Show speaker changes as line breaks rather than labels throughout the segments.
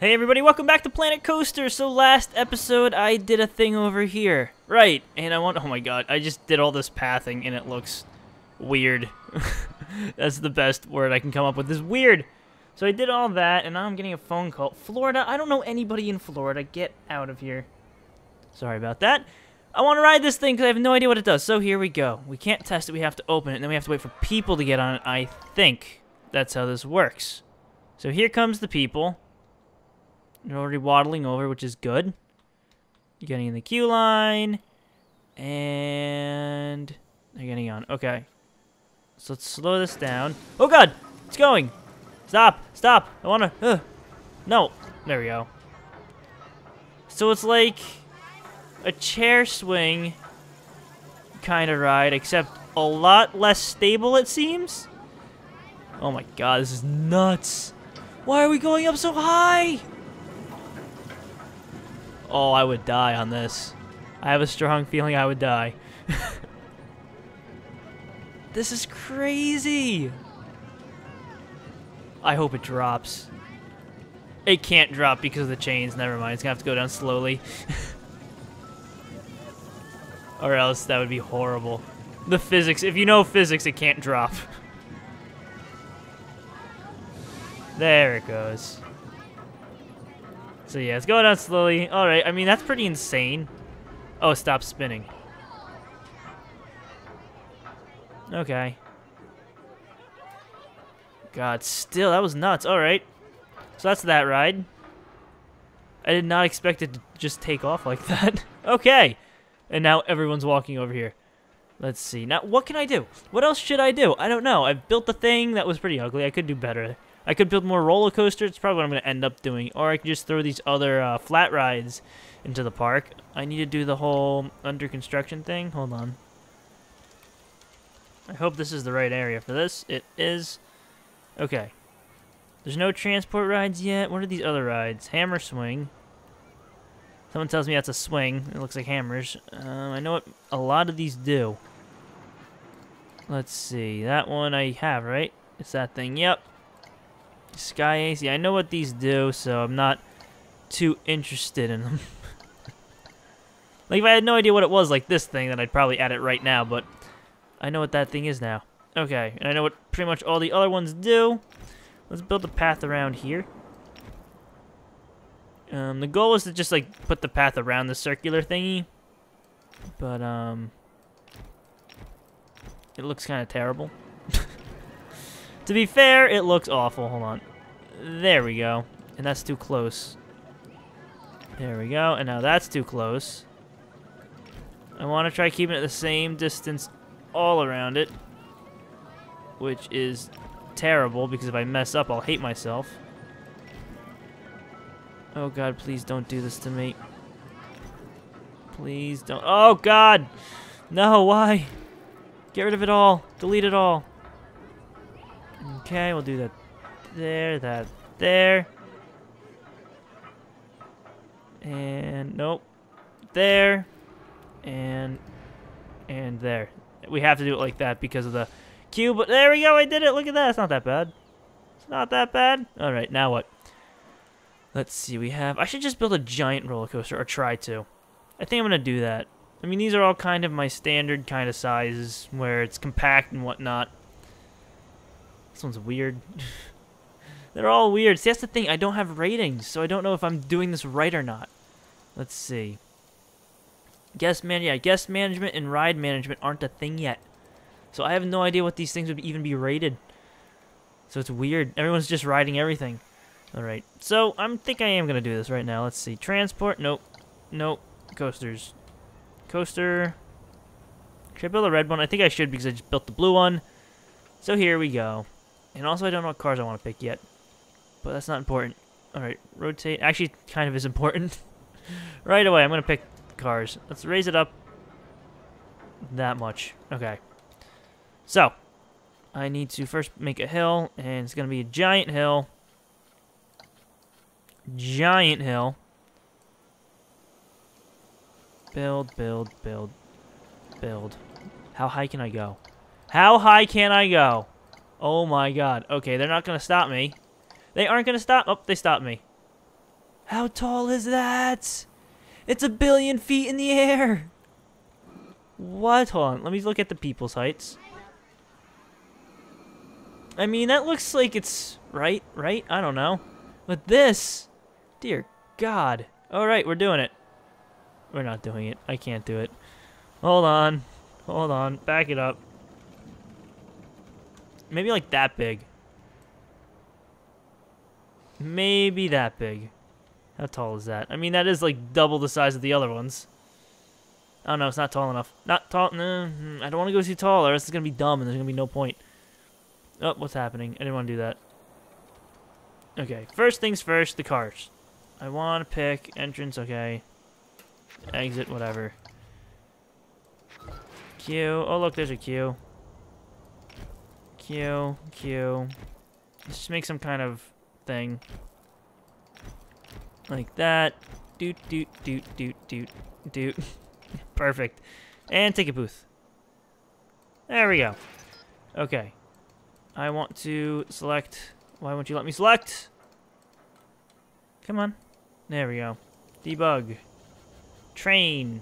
Hey everybody, welcome back to Planet Coaster. So last episode I did a thing over here. Right, and I want, oh my god, I just did all this pathing and it looks weird. That's the best word I can come up with, is weird. So I did all that and now I'm getting a phone call. Florida, I don't know anybody in Florida, get out of here. Sorry about that. I want to ride this thing because I have no idea what it does. So here we go. We can't test it, we have to open it, and then we have to wait for people to get on it, I think. That's how this works. So here comes the people. They're already waddling over, which is good. You're getting in the queue line. And they're getting on. Okay. So let's slow this down. Oh god! It's going! Stop! Stop! I wanna... Uh, no. There we go. So it's like a chair swing kind of ride, except a lot less stable, it seems. Oh my god, this is nuts. Why are we going up so high? Oh, I would die on this. I have a strong feeling I would die. this is crazy. I hope it drops. It can't drop because of the chains. Never mind. It's going to have to go down slowly. or else that would be horrible. The physics. If you know physics, it can't drop. there it goes. So yeah, it's going down slowly. Alright, I mean, that's pretty insane. Oh, stop spinning. Okay. God, still, that was nuts. Alright. So that's that ride. I did not expect it to just take off like that. okay. And now everyone's walking over here. Let's see. Now, what can I do? What else should I do? I don't know. I've built the thing that was pretty ugly. I could do better. I could build more roller coasters. It's probably what I'm going to end up doing. Or I can just throw these other uh, flat rides into the park. I need to do the whole under construction thing. Hold on. I hope this is the right area for this. It is. Okay. There's no transport rides yet. What are these other rides? Hammer swing. Someone tells me that's a swing. It looks like hammers. Um, I know what a lot of these do. Let's see. That one I have, right? It's that thing. Yep. Sky AC. I know what these do, so I'm not too interested in them. like, if I had no idea what it was, like this thing, then I'd probably add it right now, but I know what that thing is now. Okay, and I know what pretty much all the other ones do. Let's build a path around here. Um, the goal was to just, like, put the path around the circular thingy. But, um... It looks kind of terrible. To be fair, it looks awful. Hold on. There we go. And that's too close. There we go. And now that's too close. I want to try keeping it the same distance all around it. Which is terrible, because if I mess up, I'll hate myself. Oh god, please don't do this to me. Please don't. Oh god! No, why? Get rid of it all. Delete it all. Okay, we'll do that there, that there. And nope. There. And and there. We have to do it like that because of the cube. But there we go, I did it. Look at that. It's not that bad. It's not that bad. Alright, now what? Let's see, we have... I should just build a giant roller coaster, or try to. I think I'm going to do that. I mean, these are all kind of my standard kind of sizes, where it's compact and whatnot. This one's weird. They're all weird. See, that's the thing. I don't have ratings, so I don't know if I'm doing this right or not. Let's see. Guest man, yeah, guest management and ride management aren't a thing yet. So I have no idea what these things would even be rated. So it's weird. Everyone's just riding everything. Alright, so I think I am going to do this right now. Let's see. Transport, nope. Nope. Coasters. Coaster. Should I build a red one? I think I should because I just built the blue one. So here we go. And also, I don't know what cars I want to pick yet. But that's not important. Alright, rotate. Actually, kind of is important. right away, I'm going to pick cars. Let's raise it up that much. Okay. So, I need to first make a hill, and it's going to be a giant hill. Giant hill. Build, build, build, build. How high can I go? How high can I go? Oh my god. Okay, they're not going to stop me. They aren't going to stop. Oh, they stopped me. How tall is that? It's a billion feet in the air. What? Hold on. Let me look at the people's heights. I mean, that looks like it's right, right? I don't know. But this, dear God. All right, we're doing it. We're not doing it. I can't do it. Hold on. Hold on. Back it up. Maybe like that big. Maybe that big. How tall is that? I mean, that is like double the size of the other ones. Oh no, it's not tall enough. Not tall. No, mm, I don't want to go too tall, or else it's gonna be dumb, and there's gonna be no point. Oh, what's happening? I didn't want to do that. Okay, first things first, the cars. I want to pick entrance. Okay. Exit, whatever. queue. Oh look, there's a queue. queue. queue. Let's just make some kind of thing. Like that. Doot, doot, doot, doot, doot, doot. Perfect. And ticket booth. There we go. Okay. I want to select... Why won't you let me select? Come on. There we go. Debug. Train.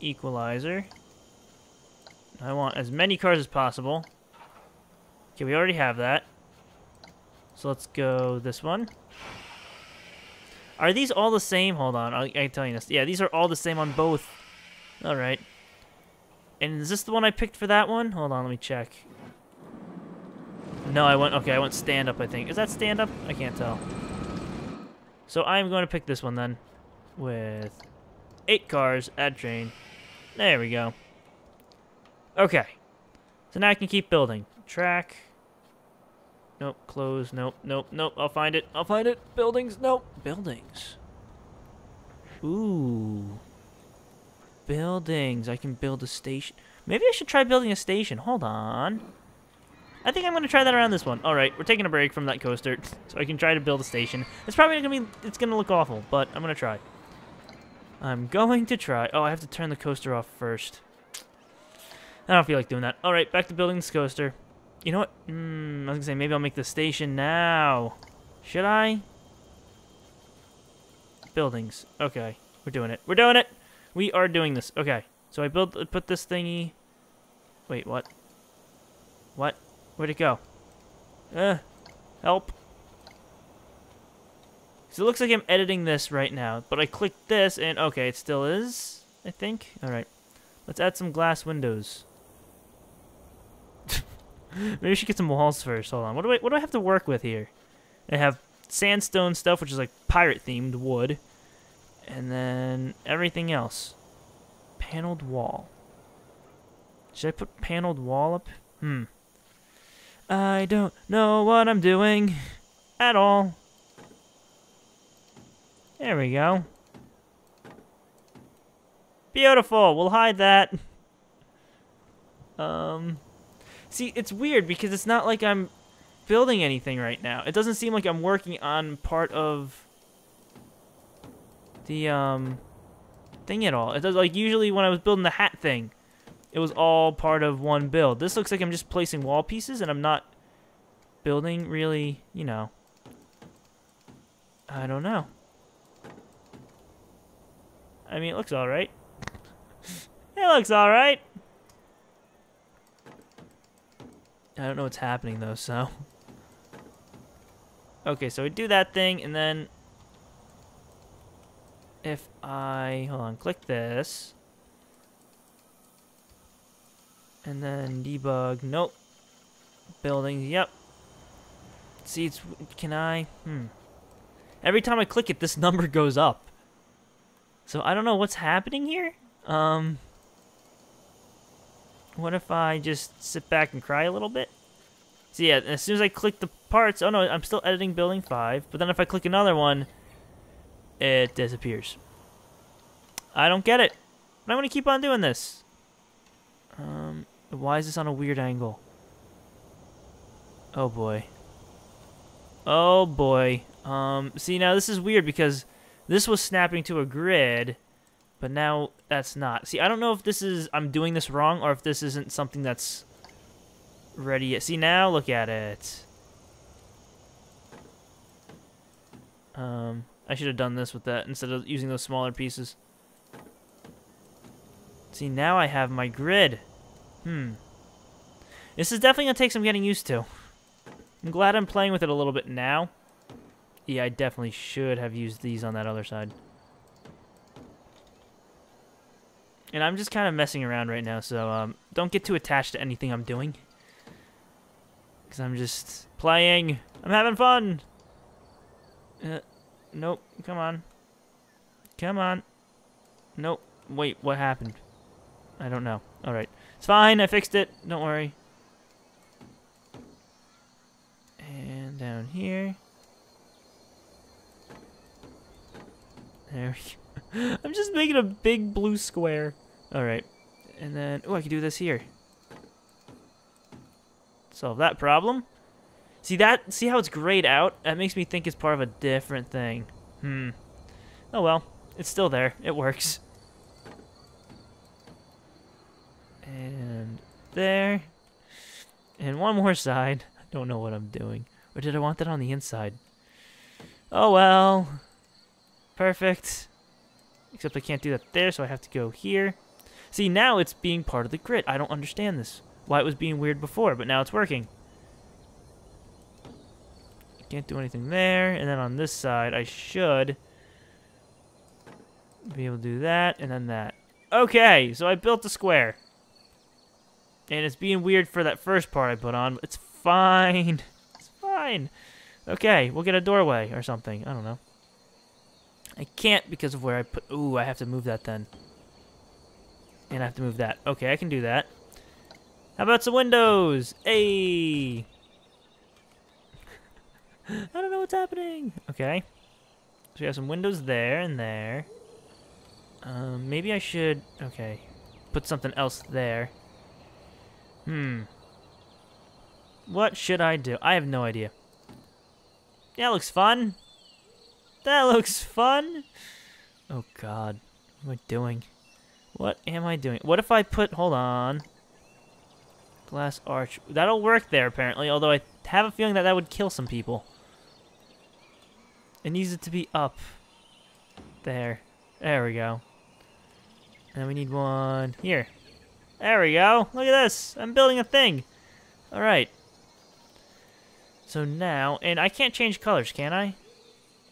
Equalizer. I want as many cars as possible. Okay, we already have that. So let's go this one. Are these all the same? Hold on, I'll, I'll tell you this. Yeah, these are all the same on both. Alright. And is this the one I picked for that one? Hold on, let me check. No, I went, okay, I went stand-up, I think. Is that stand-up? I can't tell. So I'm going to pick this one then. With eight cars, add train. There we go. Okay. So now I can keep building. Track. Nope, close. Nope, nope, nope. I'll find it. I'll find it. Buildings. Nope. Buildings. Ooh. Buildings. I can build a station. Maybe I should try building a station. Hold on. I think I'm going to try that around this one. All right, we're taking a break from that coaster so I can try to build a station. It's probably going to be, it's going to look awful, but I'm going to try. I'm going to try. Oh, I have to turn the coaster off first. I don't feel like doing that. All right, back to building this coaster. You know what? Mm, I was gonna say maybe I'll make the station now. Should I? Buildings. Okay, we're doing it. We're doing it. We are doing this. Okay, so I built, put this thingy. Wait, what? What? Where'd it go? Uh, help. So it looks like I'm editing this right now, but I clicked this and okay, it still is. I think. All right, let's add some glass windows. Maybe we should get some walls first. Hold on. What do I what do I have to work with here? I have sandstone stuff, which is like pirate themed wood, and then everything else. Paneled wall. Should I put paneled wall up? Hmm. I don't know what I'm doing at all. There we go. Beautiful. We'll hide that. Um. See, it's weird because it's not like I'm building anything right now. It doesn't seem like I'm working on part of the um thing at all. It does like usually when I was building the hat thing, it was all part of one build. This looks like I'm just placing wall pieces and I'm not building really, you know. I don't know. I mean, it looks alright. it looks alright. I don't know what's happening though, so. Okay, so we do that thing, and then if I, hold on, click this, and then debug, nope, buildings, yep. See, it's, can I, hmm. Every time I click it, this number goes up. So I don't know what's happening here. Um, what if I just sit back and cry a little bit? So yeah, as soon as I click the parts, oh no, I'm still editing building 5, but then if I click another one, it disappears. I don't get it. But I'm going to keep on doing this. Um, why is this on a weird angle? Oh boy. Oh boy. Um, see now this is weird because this was snapping to a grid, but now that's not. See, I don't know if this is, I'm doing this wrong or if this isn't something that's ready yet. See, now look at it. Um, I should have done this with that instead of using those smaller pieces. See, now I have my grid. Hmm. This is definitely going to take some getting used to. I'm glad I'm playing with it a little bit now. Yeah, I definitely should have used these on that other side. And I'm just kind of messing around right now, so um, don't get too attached to anything I'm doing. Because I'm just playing. I'm having fun. Uh, nope. Come on. Come on. Nope. Wait, what happened? I don't know. Alright. It's fine. I fixed it. Don't worry. And down here. There we go. I'm just making a big blue square. Alright. And then, oh, I can do this here. Solve that problem. See that? See how it's grayed out? That makes me think it's part of a different thing. Hmm. Oh well. It's still there. It works. And there. And one more side. I don't know what I'm doing. Or did I want that on the inside? Oh well. Perfect. Except I can't do that there, so I have to go here. See, now it's being part of the grid. I don't understand this. Why it was being weird before, but now it's working. Can't do anything there. And then on this side, I should be able to do that, and then that. Okay, so I built a square. And it's being weird for that first part I put on, but it's fine. It's fine. Okay, we'll get a doorway or something. I don't know. I can't because of where I put... Ooh, I have to move that then. And I have to move that. Okay, I can do that. How about some windows? Hey! I don't know what's happening. Okay. So we have some windows there and there. Um, maybe I should... Okay. Put something else there. Hmm. What should I do? I have no idea. That looks fun. That looks fun. Oh, God. What am I doing? What am I doing? What if I put... Hold on. Glass arch. That'll work there, apparently, although I have a feeling that that would kill some people. It needs it to be up. There. There we go. And we need one here. There we go. Look at this. I'm building a thing. All right. So now, and I can't change colors, can I?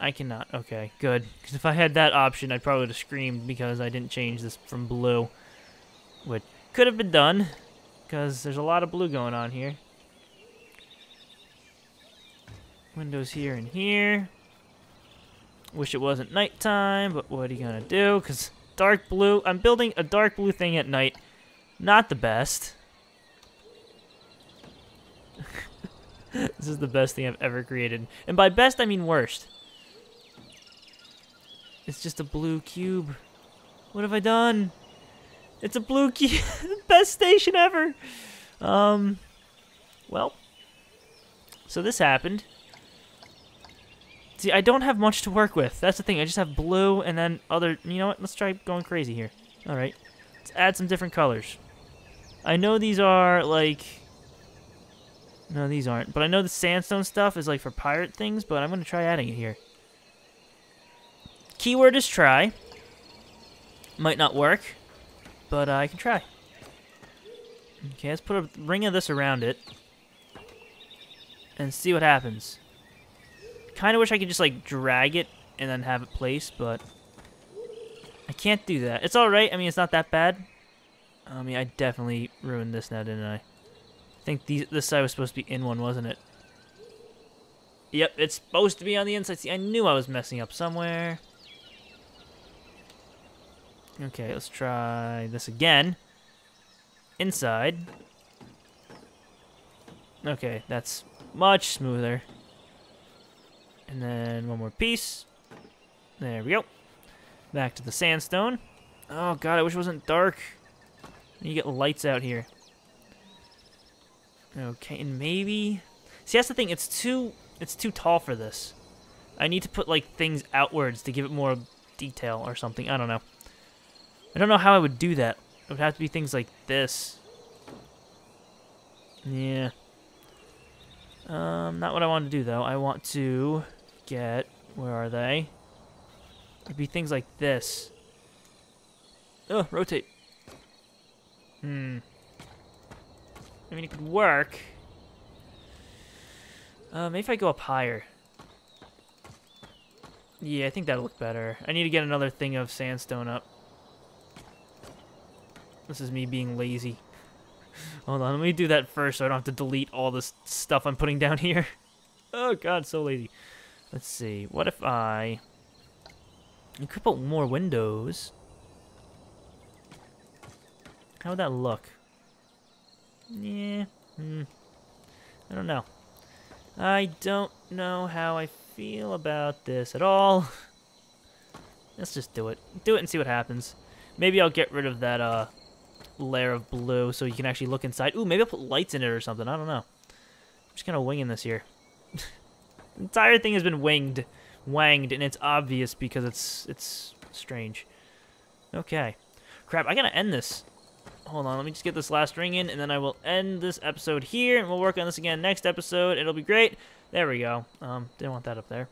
I cannot. Okay, good. Because if I had that option, I'd probably have screamed because I didn't change this from blue. Which could have been done, because there's a lot of blue going on here. Windows here and here. Wish it wasn't nighttime, but what are you gonna do? Because dark blue, I'm building a dark blue thing at night. Not the best. this is the best thing I've ever created. And by best, I mean worst. It's just a blue cube. What have I done? It's a blue cube. best station ever. Um, well. So this happened. See, I don't have much to work with. That's the thing. I just have blue and then other... You know what? Let's try going crazy here. All right. Let's add some different colors. I know these are, like... No, these aren't. But I know the sandstone stuff is, like, for pirate things, but I'm going to try adding it here. Keyword is try. Might not work, but uh, I can try. Okay, let's put a ring of this around it. And see what happens. Kind of wish I could just, like, drag it and then have it placed, but... I can't do that. It's alright. I mean, it's not that bad. I mean, I definitely ruined this now, didn't I? I think these, this side was supposed to be in one, wasn't it? Yep, it's supposed to be on the inside. See, I knew I was messing up somewhere. Okay, let's try this again. Inside. Okay, that's much smoother. And then one more piece. There we go. Back to the sandstone. Oh god, I wish it wasn't dark. You get lights out here. Okay, and maybe... See, that's the thing. It's too it's too tall for this. I need to put, like, things outwards to give it more detail or something. I don't know. I don't know how I would do that. It would have to be things like this. Yeah. Um, not what I want to do, though. I want to get Where are they? It'd be things like this. Oh, rotate. Hmm. I mean, it could work. Uh, maybe if I go up higher. Yeah, I think that'll look better. I need to get another thing of sandstone up. This is me being lazy. Hold on, let me do that first so I don't have to delete all this stuff I'm putting down here. oh god, so lazy. Let's see, what if I... You could put more windows. How would that look? Yeah, hmm. I don't know. I don't know how I feel about this at all. Let's just do it. Do it and see what happens. Maybe I'll get rid of that uh, layer of blue so you can actually look inside. Ooh, maybe I'll put lights in it or something. I don't know. I'm just kind of winging this here. entire thing has been winged, wanged, and it's obvious because it's it's strange. Okay. Crap, I gotta end this. Hold on, let me just get this last ring in, and then I will end this episode here, and we'll work on this again next episode. It'll be great. There we go. Um, didn't want that up there.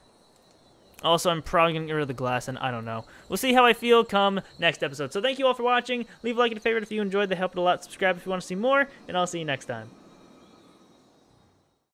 Also, I'm probably going to get rid of the glass, and I don't know. We'll see how I feel come next episode. So thank you all for watching. Leave a like and a favorite if you enjoyed. They helped a lot. Subscribe if you want to see more, and I'll see you next time.